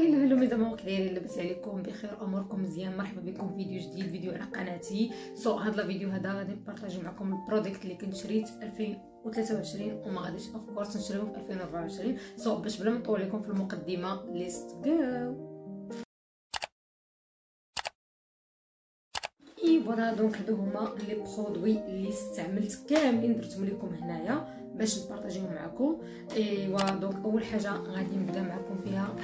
وهلا هلا ليزامي كي دايرين لاباس عليكم. بخير أموركم مزيان. مرحبا بكم في فيديو جديد فيديو على قناتي. سو so, هذا الفيديو هذا غادي نبارطاجي معكم les produits اللي كنت شريت 2023 وما غاديش of course نشريهم في 2024 so باش بلا ما نطول لكم في المقدمة let's go et voilà donc هادو هما les produits اللي استعملت كاملين درتهم لكم هنايا باش نبارطاجيهم معكم. ايوا donc أول حاجة غادي نبدأ معكم فيها.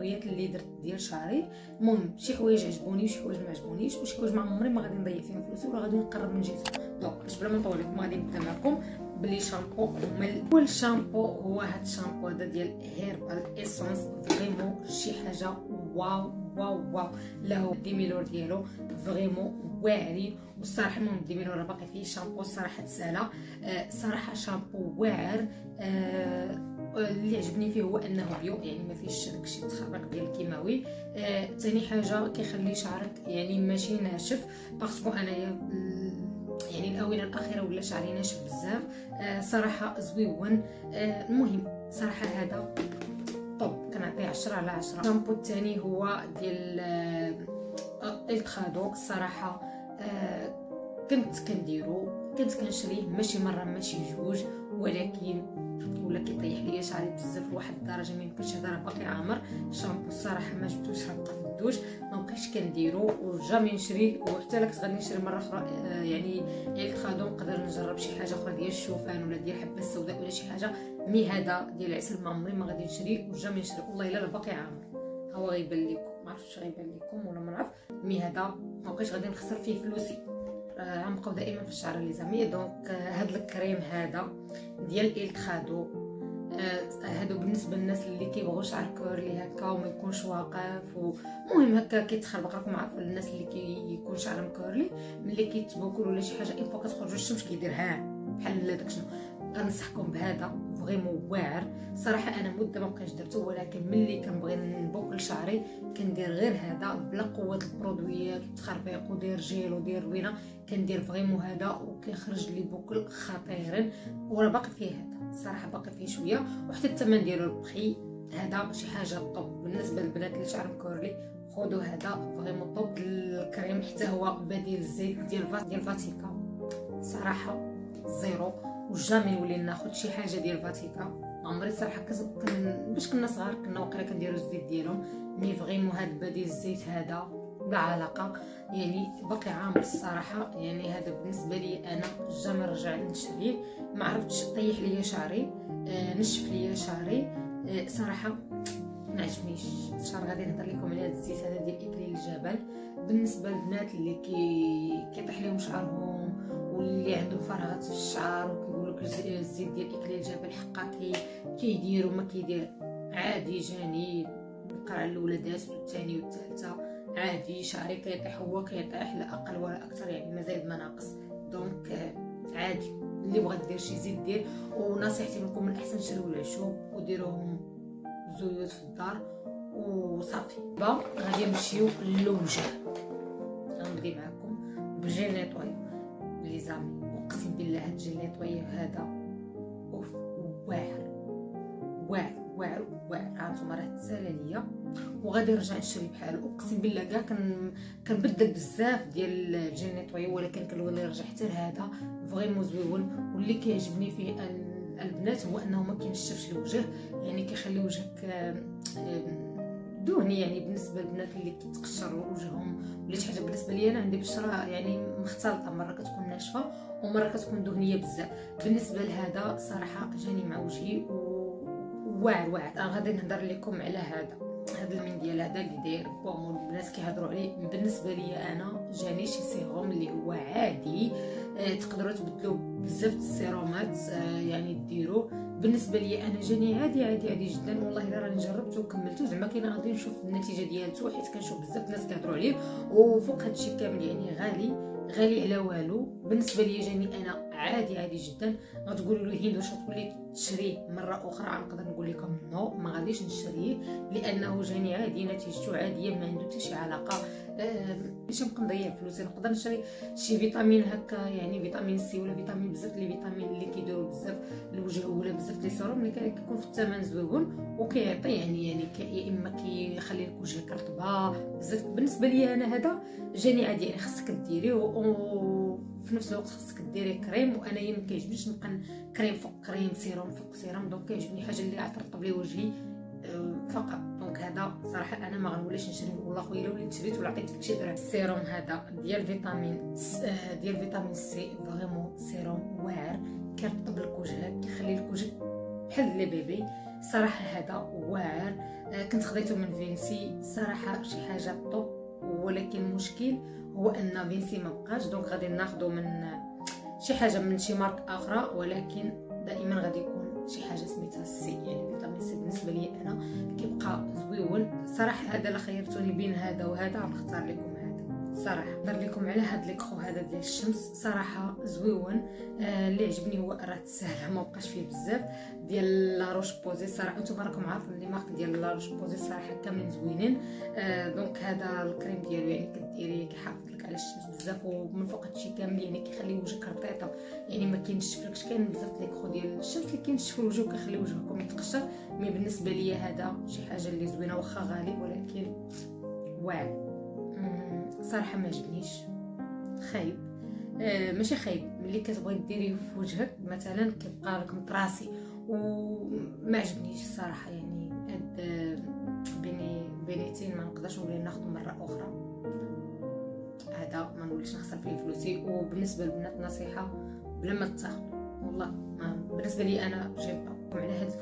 اول produit يات اللي درت ديال شعري. المهم شي حوايج عجبوني وشي حوايج ما عجبونيش وشي حوايج ما عمري ما غادي نضيع فيهم فلوسي ولا غادي نقرب من جهتهم donc باش بلا ما نطول لكم غادي نبدا معكم ب les shampoings هما اول شامبو هو هاد الشامبو هذا ديال Herbal Essences vraiment شي حاجة waouh waouh waouh. له ال démêleur ديالو vraiment واعرين والصراحة المهم ال démêleur راه باقي فيه شامبو الصراحه تسالى آه صراحة شامبو واعر. آه اللي عجبني فيه هو أنه bio يعني ما فيش داكشي التخربيق ديال الكيماوي ثاني آه حاجة كيخلي شعرك يعني ماشي ناشف parce que أنايا يعني الأونة الأخيرة ولا شعري ناشف بزاف. آه صراحة زويون. آه المهم صراحة هذا طب كنعطيه عشرة على عشرة. الشامبو الثاني هو ديال Elcadou. الصراحه كنت كنديرو كنت كنشريه ماشي مرة ماشي جوج ولكن ولا كيطيح ليا شعري بزاف لواحد الدرجة ما يمكنش هذا راه باقي عامر. الشامبو الصراحة ما جبتوش حتى في الدوش ما بقيتش كنديرو و jamais نشري وحتى لك غادي نشري مرة أخرى آه يعني الكادو نقدر نجرب شي حاجة أخرى ديال الشوفان ولا ديال الحبه السوداء ولا شي حاجة. mais هذا ديال العسل ما عمري ما غادي نشري و jamais نشري. والله إلا باقي عامر. هو غيبان لكم ما عرفتش غيبان لكم ولا ما نعرف. mais هذا ما بقيتش غادي نخسر فيه فلوسي. آه غنبقاو دائما في الشعر les amis donc آه هاد الكريم هذا ديال الكادو هادو بالنسبة للناس اللي كيبغيو شعر curly هكا وما يكونش واقف ومهم هكا كيتخربق. راكم عارفين الناس اللي كيكون كي شعرهم curly ملي كيت boucle ولا شي حاجة une fois كتخرج الشمس كيدير ها بحال داك شنو. غنصحكم بهذا. vraiment واعر. صراحة أنا مدة ما بقيتش درته ولكن ملي كنبغي ن boucle شعري كندير غير هذا بلا قوة ال produit يات والتخربيق ودير جيل ودير روينه كندير vraiment هذا وكيخرج les boucles خطيرين وراه باقي فيه هذا. الصراحه باقي فيه شوية. وحتى الثمن ديالو البخي هذا شي حاجة top بالنسبة للبنات اللي شعرهم curly خذوا هذا vraiment top ال crème حتى هو بديل الزيت ديال ديال فاتيكا. صراحة زيرو. و jamais نولي ناخذ شي حاجة ديال فاتيكا. عمري صراحة كن باش كنا صغار كنا واقيلا كنديروا الزيت ديالهم mais vraiment هاد بديل الزيت هذا بلا علاقه يعني باقي عامر الصراحه يعني هذا بالنسبة لي أنا jamais رجع نشريه ما عرفتش طيح ليا شعري آه نشف ليا شعري. آه صراحة ما عجبنيش. شحال غادي نهضر لكم على هذا الزيت هذا ديال اكليل الجبل. بالنسبة للبنات اللي كي كيطيح لهم شعرهم واللي عندهم فراغات في الشعر الزيت ديال اكليل الجبل حقا كي كيدير وما كيدير. عادي جاني. القرعة الأولى دازت والثانية والثالثة. عادي شعري كيطيح هو كيطيح لا أقل ولا أكثر يعني ما زايد ما ناقص donc عادي. اللي بغات دير شي زيت دير ونصيحتي لكم من الأحسن تشريو العشوب وديروهم زيوت في الدار. وصافي. با غادي نمشيو للوجه. غنبدي معكم ب gel nettoyant les amis. بالله هاد ال gel nettoyant هذا؟ أوف واعر واعر واعر واعر هانتوما راه تسالى ليا. وغادي نرجع نشري بحالو أقسم بالله كاع كن كنبدل بزاف ديال ال gel nettoyant ولكن كنولي نرجع حتى لهذا. vraiment زويون واللي كيعجبني فيه البنات هو أنه ما كينشفش الوجه. يعني كيخلي وجهك دهني يعني بالنسبة للبنات اللي كيتقشروا وجههم ولا شي حاجة. بالنسبة لي أنا عندي بشرة يعني مختلطة مرة كتكون ناشفة ومرة كتكون دهنية بزاف. بالنسبة لهذا صراحة جاني مع وجهي واعر واعر. أنا غادي نهضر لكم على هذا. هذا المنديال هذا اللي داير بوم الناس كيهضروا عليه. بالنسبة لي أنا جاني شي سيروم اللي هو عادي. آه تقدروا تبدلوا بزاف السيرومات آه يعني ديروه بالنسبة لي أنا جاني عادي عادي عادي جدا. والله إلا راني جربته وكملته زعما كاين غادي نشوف النتيجة ديالته حيت كنشوف بزاف الناس كيهضروا عليه. وفوق هادشي كامل يعني غالي غالي على والو. بالنسبة لي جاني أنا عادي عادي جدا. غتقولوا لي هند واش غتولي تشريه مرة أخرى؟ نقدر نقول لكم non ما غاديش نشريه لأنه جاني عادي نتيجته عادية ما عنده حتى شي علاقة. ماشي نبقى نضيع فلوسي نقدر نشري شي فيتامين هكا يعني vitamine C ولا فيتامين بزاف les vitamines اللي كيديروا بزاف الوجه ولا بزاف les sérums اللي كيكون في الثمن زويون وكيعطي يعني يعني يا إما كيخلي لك وجهك رطبة بزاف. بالنسبة لي أنا هذا جاني عادي يعني خصك ديريه وفي نفس الوقت خصك ديري كريم وأنا ما كيعجبنيش نبقى كريم فوق crème sérum فوق sérum donc كيعجبني حاجة اللي عترطب لي وجهي فقط. donc هذا صراحة أنا ما غنوليش نشري والله خويا الا وليت شريت ولا عطيت فيك شي درهم. السيروم هذا ديال فيتامين ديال vitamine C vraiment sérum واعر كيرطب لك وجهك كيخلي لك وجهك بحال les bébés. صراحة هذا واعر آه، كنت خديته من فينسي. صراحة شي حاجة top ولكن المشكل هو أن فينسي ما بقاش donc غادي ناخذه من شي حاجة من شي marque آخرى ولكن دائما غادي يكون شي حاجة سميتها C يعني vitamine C بالنسبة لي أنا كيبقى زويون. صراحة هذا اللي خيرتوني بين هذا وهذا غنختار لكم صراحة نهضر لكم على هذا l'écran هذا ديال الشمس. صراحة زويون آه اللي عجبني هو راه ساهل ما بقاش فيه بزاف. ديال La Roche-Posay صراحة أنتم راكم عارفين les marques ديال La Roche-Posay صراحة كاملين زوينين. آه donc هذا الكريم ديالو يعني كديريه كيحافظ لك على الشمس بزاف ومن فوق هادشي كامل يعني كيخلي وجهك رطيبة. يعني ما كينشفلكش كاين بزاف les écrans ديال الشمس اللي كينشف الوجه وكيخلي وجهكم يتقشر. mais بالنسبة ليا هذا شي حاجة اللي زوينة واخا غالي ولكن واعر. صراحة ما عجبنيش. خايب. آه ماشي خايب. ملي كتبغي ديريه في وجهك مثلا كيبقى لك مطراسي وما عجبنيش الصراحه يعني هاد بيني بينيتين ما نقدرش نولي ناخذ مرة أخرى. هذا ما نوليش نخسر فيه فلوسي. وبالنسبة للبنات نصيحة بلا ما تاخذ والله ما بالنسبة لي أنا جايبه على هاد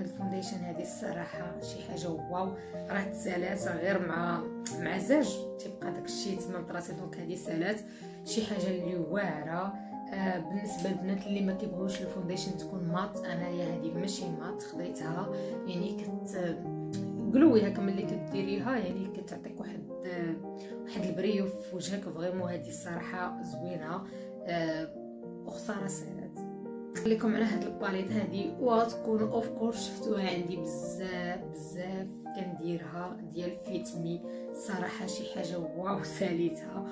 ال foundation هذه الصراحة شي حاجة واو. راه تسالات غير مع مع زاج تيبقى داك الشيء تما طراسي donc هذه سالات شي حاجة اللي واعرة. آه بالنسبة للبنات اللي ما كيبغيوش ال foundation تكون mat أنايا هذه ماشي mat خديتها. يعني كت glowy هكا ملي كديريها يعني كتعطيك واحد واحد ال brillant في وجهك. vraiment هذه الصراحة زوينة. آه وخساره نخليكم على هاد ال palette هادي وتكونوا of course شفتوها عندي بزاف بزاف كنديرها ديال Fit Me. صراحة شي حاجة واو ساليتها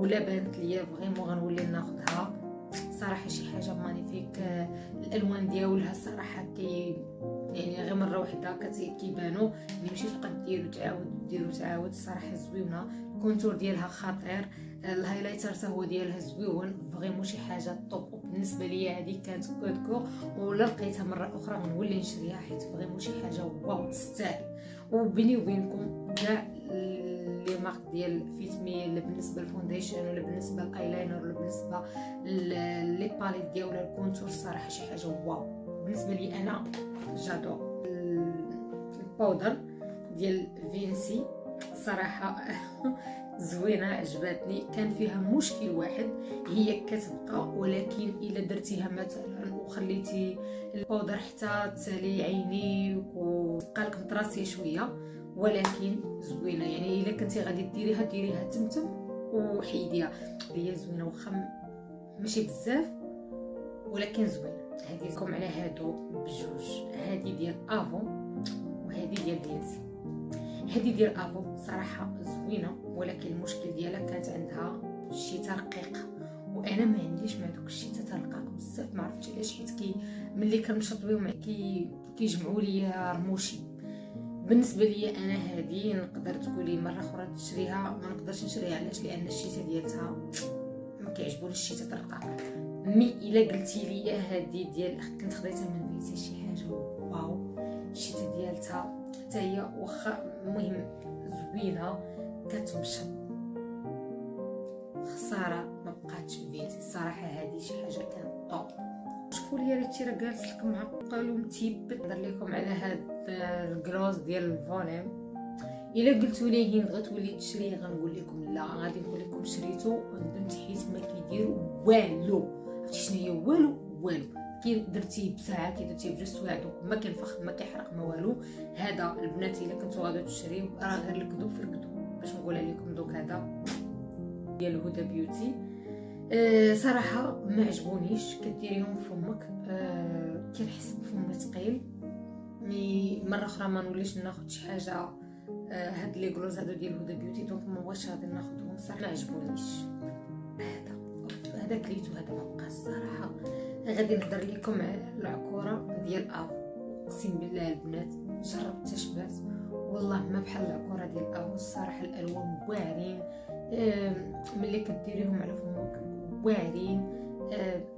ولا بانت ليا vraiment غنولي ناخذها صراحة شي حاجة magnifique الألوان ديالها صراحة كي يعني غير مرة واحدة كيبانوا ملي مشيت تبقى دير وتعاود دير وتعاود الصراحه زوينة. ال contour ديالها خطير. ال highlighter حتى هو ديالها زويون. vraiment شي حاجة top بالنسبة ليا هذه encore ولا لقيتها مرة أخرى غنولي نشريها حيت vraiment شي حاجة واو تستاهل وبيني وبينكم كاع les marques ديال Fit Me اللي بالنسبة لل foundation ولا بالنسبة للأيلاينر ولا بالنسبة les palettes ديال ولا ال contour صراحة شي حاجة واو. بالنسبة لي أنا j'adore ال powder ديال فينسي صراحة زوينة عجبتني كان فيها مشكل واحد هي كتبقى ولكن إلا درتيها مثلا وخليتي البودر حتى تسالي عينيك وتبقى لك مطراسيه شوية. ولكن زوينة يعني إلا كنتي غادي ديريها ديريها تم تم وحيديها. هي زوينة واخا ماشي بزاف ولكن زوينة. هذه لكم على هادو بجوج. هذه ديال Avon وهذه ديال فينسي هذه ديال Avon صراحة زوينة ولكن المشكل ديالها كانت عندها الشيتة رقيقة وأنا ما عنديش مع دوك الشيتات رقاق بزاف ما عرفتش علاش حيت كي ملي كنمشط بهم كي كيجمعوا ليا رموشي. بالنسبة لي أنا هذه نقدر تقولي مرة أخرى تشريها ما نقدرش نشريها علاش؟ لأن الشيتة ديالتها ما كيعجبونيش الشتاء ترقاق مي إلا قلتي لي هذه ديال كنت خديتها من فيتي شي حاجة. واو! الشتاء ديالتها حتى هي واخا المهم زوينة كتمشط. خسارة ما بقاتش فيتي الصراحه هذه شي حاجة كانت طوب شوفوا لي ريتي راه جالس لك معقل ومتيبت نهضر لكم على هاد الكروز ديال الفوليم. إلا قلتوا لي هند غتولي تشري غنقول لكم لا. غادي نقول لكم شريتو ندمت حيت ما كيدير والو. عرفتي شنو هي والو؟ والو. كي درتيه بساعه كي درتيه بجوج سوايع donc ما كينفخ ما كيحرق ما والو. هذا البنات إلا كنتو غادي تشريو راه غير الكذوب في الكذوب باش نقول لكم donc هذا ديال Huda Beauty. أه صراحة ما عجبونيش. كديريهم فمك أه كنحس بفمي ثقيل mais مرة أخرى ما نوليش ناخذ شي حاجة آه هاد les gloss هادو ديال Huda Beauty. donc ما بغيتش غادي ناخذهم صح ما عجبونيش. هذا. هذا كليتو هذا ما بقاش الصراحة. غادي نهضر لكم على العكورة ديال Avon أقسم بالله البنات جربت تشبات والله ما بحال العكورة ديال Avon الصراحة الألوان واعرين. ملي كديريهم على فمك واعرين.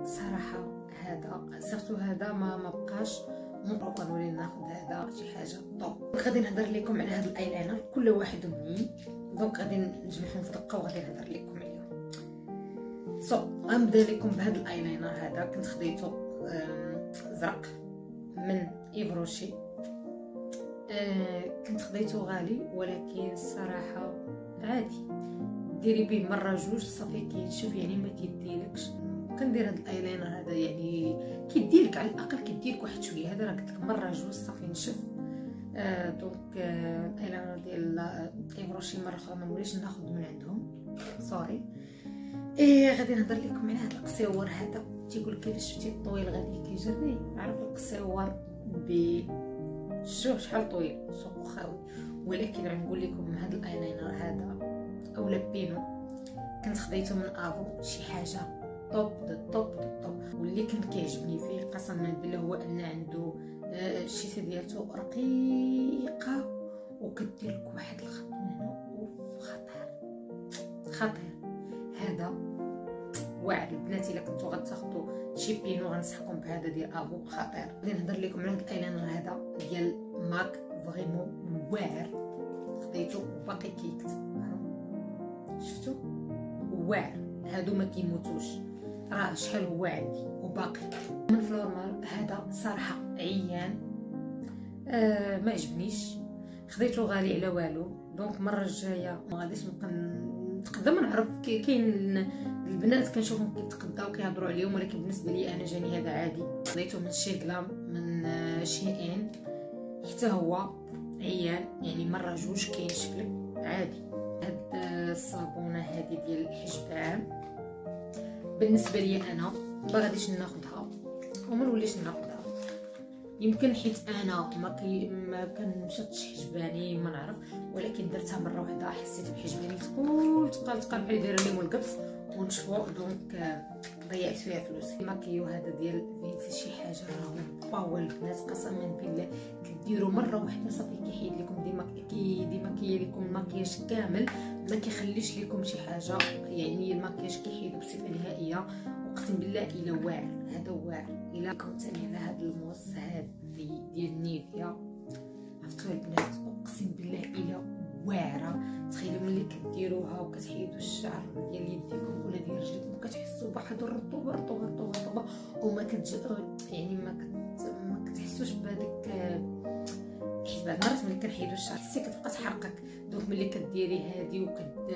صراحة هذا سيرتو هذا ما ما بقاش نولي ناخذ هذا شي حاجة. top غادي نهضر لكم على هذا الأيلاينر. كل واحد مني. donc غادي نجمعهم في دقة وغادي نهضر لكم so غنبدا لكم بهذا الايلاينر هذا. كنت خديته زرق من Yves Rocher آه كنت خديته غالي ولكن الصراحه عادي. ديري به مرة جوج صافي كينشف يعني ما كيديلكش كندير هذا الايلاينر هذا يعني كيديلك على الأقل كيديلك واحد شوية. هذا راه قلت لك مرة جوج صافي نشف. آه donc آه الايلاينر ديال Yves Rocher مرة أخرى ما نوليش ناخذ من عندهم. sorry إيه غادي نهضر لكم على هذا القصيور هذا. تيقول لك إلا شفتي الطويل غادي كيجري عارف القصيور شوف شحال طويل؟ سوق خاوي. ولكن غنقول لكم هذا الأيلاينر هذا اولا pinceau كنت خديته من Avon شي حاجة top top top واللي كان كيعجبني فيه قسما بالله هو أن عنده آه الشيتة ديالته رقيقة وكدير لك واحد الخط من هنا خطير. خطير. هذا واعر البنات إلا كنتو غتاخدو شي pinceau غنصحكم بهذا ديال Avon خطير. غادي نهضر لكم على هذا الايلاينر هذا ديال MAC vraiment واعر. خديتو وباقي كيكتب شفتو؟ واعر. هادو ما كيموتوش. راه شحال هو عندي وباقي. من فلورمال هذا صراحة عيان. آه ما عجبنيش. خديته غالي على والو. donc المره الجاية ما غاديش نبقى نتقدم نعرف كاين البنات كنشوفهم كيتقداو كيهضروا عليهم ولكن بالنسبة لي أنا جاني هذا عادي. خديته من شي كلام من شي ان حتى هو عيان يعني مرة جوج كينشف لك عادي. هاد الصابونة هذه ديال الحجبان. بالنسبة لي أنا ما غاديش ناخذها وما نوليش ناخذها يمكن حيت أنا ما كي ما كنشطش حجباني ما نعرف. ولكن درتها مرة واحدة حسيت بحجباني تقول تقال تقال بحال دايره لي القبص ونشفو. donc ضيعت فيها فلوس. الماكياج هذا ديال فينسي شي حاجة راهو باول. البنات قسما بالله ديروا مرة واحدة صافي كيحيد لكم ديما كي ديما كي لكم الماكياج كامل. ما كيخليش لكم شي حاجة. يعني الماكياج كيحيدو بصفة نهائية. اقسم بالله إلا واعر هذا واعر إلا كنت على هذا الموس هذا ديال نيفيا. عرفتوا البنات أقسم بالله إلا واعرة. تخيلوا ملي كديروها وكتحيدوا الشعر ديال يديكم ولا ديال رجليكم كتحسوا بواحد الرطوبة رطوبة رطوبة رطوبة. وما كتج يعني ما كت ما كتحسوش بهذيك بعض المرات ملي كنحيدو الشعر. حسي كتبقى تحرقك. donc ملي كديري هادي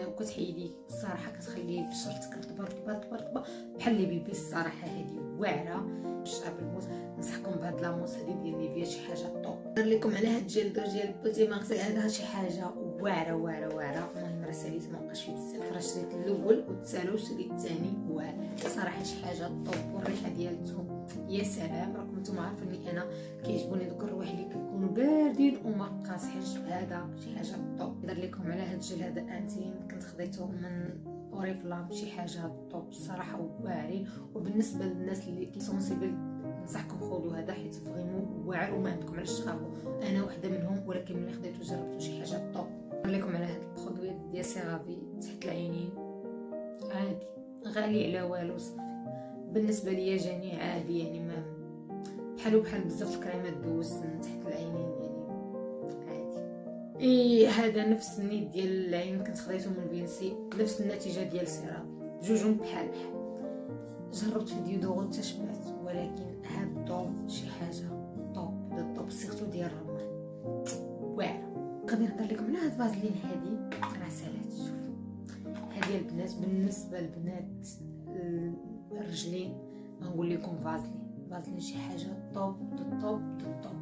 وكتحيدي الصراحة كتخلي بشرتك رطبه رطبه رطبه رطبه بحال les bébés الصراحة هادي واعرة. الشعر بالموس. ننصحكم بهاد la mousse هادي ديال نيفيا شي حاجة top نهضر لكم على هاد الجل ديال بوتي مارسي هذا شي حاجة واعرة واعرة واعرة. ساليت ما بقاش فيه بزاف راه شريت الأول والثاني وشريت الثاني صراحة شي حاجة top والريحة ديالته يا سلام راكم نتوما عارفين أنا كيعجبوني دوك الروايح اللي كيكونوا باردين وما قاصحينش هذا شي حاجة top نهضر لكم على هاد الجل هذا intime كنت خديته من أوريفلام شي حاجة top الصراحة واعرين وبالنسبة للناس اللي كي sensible ننصحكم خذوا هذا حيت vraiment واعر وما عندكم علاش تخافوا. أنا وحدة منهم ولكن ملي خديته جربته شي حاجة top لكم على هاد ال produit ديال سيرافي تحت العينين. عادي. غالي على والو صافي. بالنسبة ليا جاني عادي يعني ما بحالو بحال بزاف الكريمات ديال تحت العينين يعني عادي. إي هذا نفس النيت ديال العين كنت خديته من فينسي نفس النتيجة ديال سيرافي. جوجهم بحال بحال. جربت في déodorant تشبعت ولكن غادي نهضر لكم على هاد فازلين هادي. راه سالات هادي البنات بالنسبة للبنات الرجلين غنقول لكم فازلين فازلين شي حاجة top top top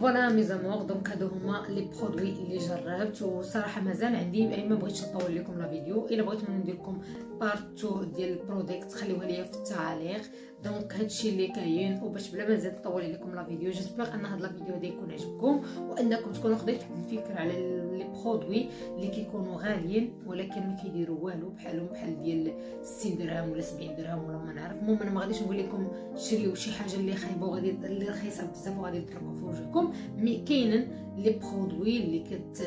voilà mes amours donc هادو هما les produits اللي جربت وصراحه مازال عندي يعني ما بغيتش نطول لكم la vidéo الا بغيتو ندير لكم part two ديال ال product خليوها ليا في التعاليق donc هادشي اللي كاين وباش بلا ما نزيد نطول لكم la vidéo j'espère ان هاد la vidéo هادي يكون عجبكم وانكم تكونوا خديتوا الفكرة على les produits اللي كيكونوا غاليين ولكن ما كيديروا والو بحالهم بحال ديال 60 درهم ولا 70 درهم ولا ما نعرف المهم أنا ما غاديش نقول لكم شريو شي حاجة اللي خايبه وغادي اللي رخيصه بزاف وغادي تضركم في وجهكم mais كاينين les produits اللي كت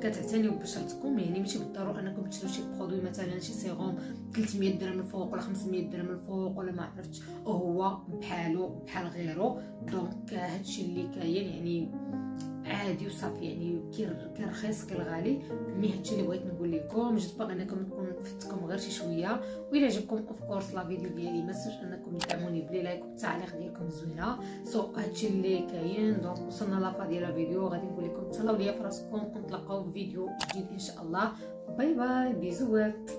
كتعتنيو ببشرتكم يعني ماشي بالضرورة أنكم تشريو شي produit مثلا شي سيروم 300 درهم الفوق ولا 500 درهم الفوق ولا ما عرفتش. هو بحالو بحال غيرو. donc هادشي اللي كاين يعني عادي وصافي يعني كي رخيص كي غالي mais هادشي اللي بغيت نقول لكم j'espère أنكم تكون فدتكم غير شي شوية. وإلا عجبكم of course la vidéo ديالي ما تنسوش أنكم تدعموني ب les likes والتعليق ديالكم زوينة. so so, هادشي اللي كاين. donc وصلنا la fin ديال الفيديو غادي نقول لكم تهلاو ليا فراسكم ونتلاقاو في فيديو جديد إن شاء الله. bye bye bisous.